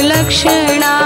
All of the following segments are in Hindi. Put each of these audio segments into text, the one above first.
सुलक्षणा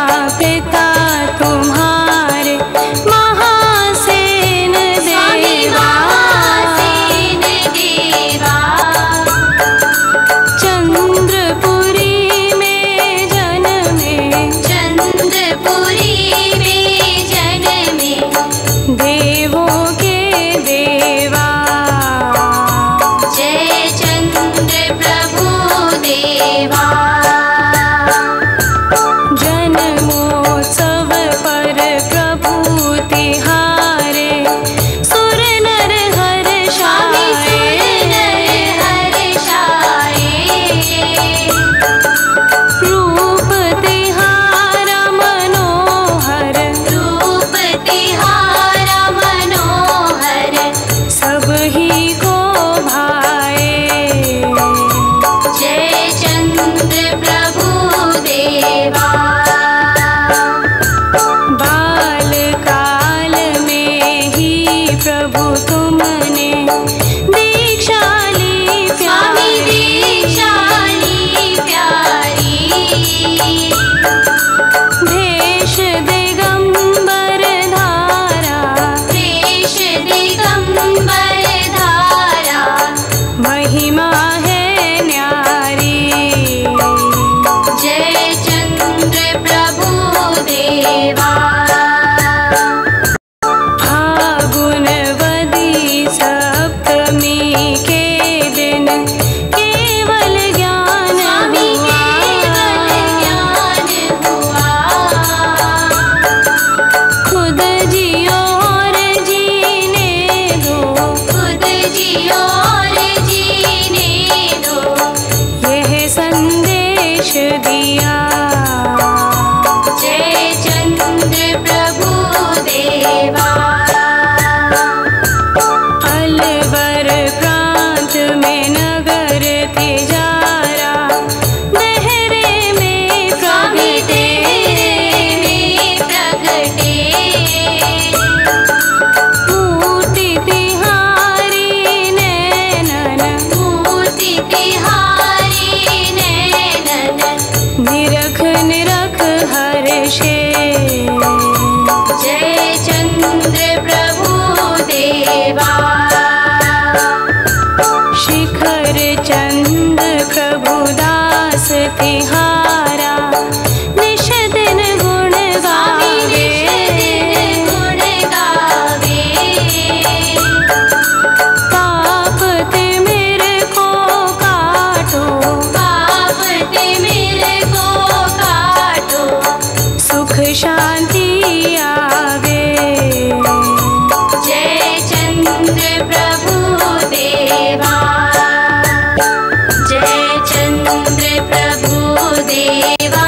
तुमने दीक्षा ली स्वामी प्यारी। दीक्षाली प्यारी। भुदेवा